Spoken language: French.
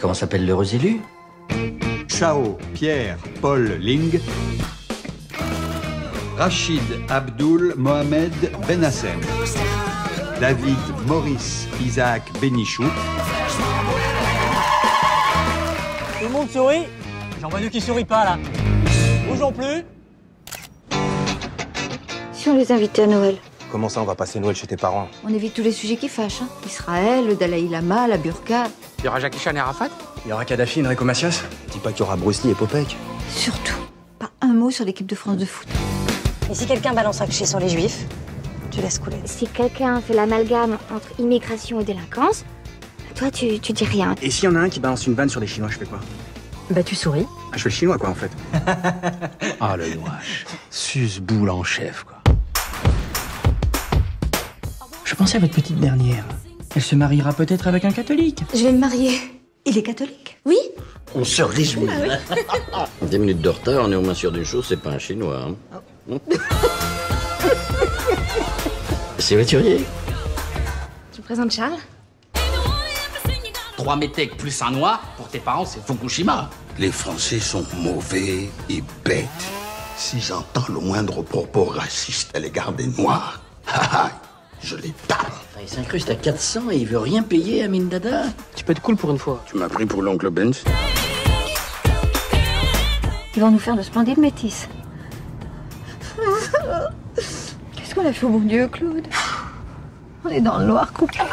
comment s'appelle l'heureux élu Chao Pierre Paul Ling. Rachid Abdul Mohamed Benassem. David Maurice Isaac Benichou. Tout le monde sourit? J'en vois deux qui sourit pas là. Bougeons plus Si on les invitait à Noël, Comment ça, on va passer Noël chez tes parents? On évite tous les sujets qui fâchent. hein. Israël, le Dalai Lama, la burqa. Il y aura Jackie Chan et Arafat? Il y aura Kadhafi, Enrico Macias? Dis pas qu'il y aura Bruce Lee et Popek. Surtout, pas un mot sur l'équipe de France de foot. Et si quelqu'un balance un cliché sur les juifs, tu laisses couler. Si quelqu'un fait l'amalgame entre immigration et délinquance, toi tu, tu dis rien. Et s'il y en a un qui balance une vanne sur les Chinois, je fais quoi? Bah tu souris. Ah, je fais le chinois, quoi, en fait. Ah, le nouage. Suce-boule en chef, quoi. Je pensais à votre petite dernière. Elle se mariera peut-être avec un catholique. Je vais me marier. Il est catholique Oui On se réjouit. Des minutes de retard, on est au moins sûr d'une chose, c'est pas un chinois. hein. c'est voiturier. Tu présentes Charles? Trois métèques plus un noir, pour tes parents, c'est Fukushima. Les Français sont mauvais et bêtes. Si j'entends le moindre propos raciste à l'égard des Noirs, haha, je les tape. Enfin, il s'incruste à 400 et il veut rien payer à Mindada. Tu peux être cool pour une fois. Tu m'as pris pour l'oncle Benz Ils vont nous faire de splendides métis. Qu'est-ce qu'on a fait au bon Dieu, Claude? On est dans le noir coupable.